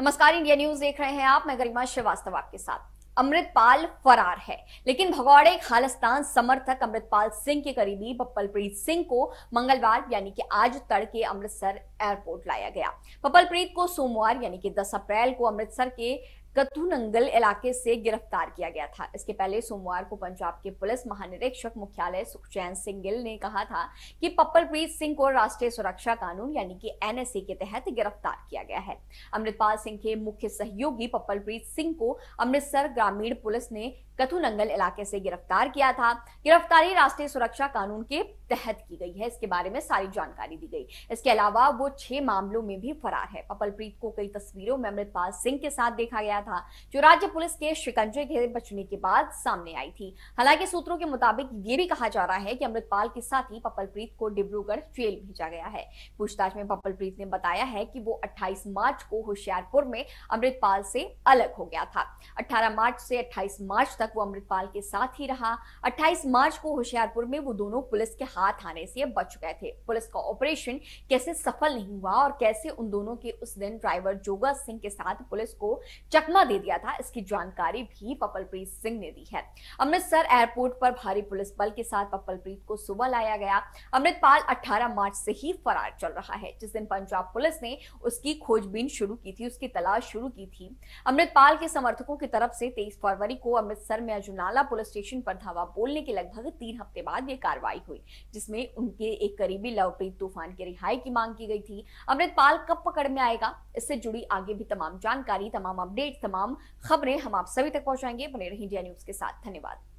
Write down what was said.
नमस्कार, India news देख रहे हैं आप। मैं गरिमा श्रीवास्तव आपके साथ। अमृतपाल फरार है। लेकिन भगौड़े खालिस्तान समर्थक अमृतपाल सिंह के करीबी पप्पलप्रीत सिंह को मंगलवार, यानी कि आज तड़के अमृतसर एयरपोर्ट लाया गया। पप्पलप्रीत को सोमवार, यानी कि 10 अप्रैल को अमृतसर के कथुनंगल इलाके से गिरफ़्तार किया गया था। इसके पहले सोमवार को पंजाब के पुलिस महानिरीक्षक मुख्यालय सुखचैन सिंह गिल ने कहा था कि पप्पलप्रीत सिंह को राष्ट्रीय सुरक्षा कानून यानी कि एनएसए के तहत गिरफ़्तार किया गया है। अमृतपाल सिंह के मुख्य सहयोगी पप्पलप्रीत सिंह को अमृतसर ग्रामीण पुलिस ने कथुनंगल इलाके से गिरफ़्तार किया था। गिरफ्तारी राष्ट्रीय सुरक्षा कानून के तहत की गई है। इसके बारे में सारी जानकारी दी गई। इसके अलावा वो छह मामलों में भी फरार है। पपलप्रीत को कई तस्वीरों में अमृतपाल सिंह के साथ देखा गया था। जो राज्य पुलिस के शिकंजे के बचने के बाद सामने आई थी। हालाँकि सूत्रों के मुताबिक ये भी कहा जा रहा है कि अमृतपाल के साथ ही पपलप्रीत को डिब्रूगढ़ जेल भेजा गया है। पूछताछ में पपलप्रीत ने बताया है कि वो 28 मार्च को होशियारपुर में अमृतपाल से अलग हो गया था। 18 मार्च से 28 मार्च तक वो अमृतपाल के साथ ही रहा। 28 मार्च को होशियारपुर में वो दोनों पुलिस के हाथ आने से बच गए थे। पुलिस का ऑपरेशन कैसे सफल नहीं हुआ और कैसे उन दोनों के उस दिन ड्राइवर जोगा सिंह के साथ पुलिस को चकमा दे दिया था। इसकी जानकारी भी पपलप्रीत सिंह ने दी है। अमृतसर एयरपोर्ट पर भारी पुलिस बल के साथ पपलप्रीत को सुबह लाया गया। अमृतपाल 18 मार्च से ही फरार चल रहा है। जिस दिन पंजाब पुलिस ने उसकी खोजबीन शुरू की थी, उसकी तलाश शुरू की थी, अमृतपाल के समर्थकों की तरफ़ से तेईस फरवरी को अमृतसर में अजुनाला पुलिस स्टेशन पर धावा बोलने के लगभग तीन हफ़्ते बाद ये कार्रवाई हुई, जिसमें उनके एक करीबी लवप्रीत तूफ़ान की रिहाई की मांग की गई थी। अमृतपाल कब पकड़ में आएगा? इससे जुड़ी आगे भी तमाम जानकारी, तमाम अपडेट तमाम खबरें हम आप सभी तक पहुंचाएँगे। बने रही इंडिया न्यूज़ के साथ। धन्यवाद।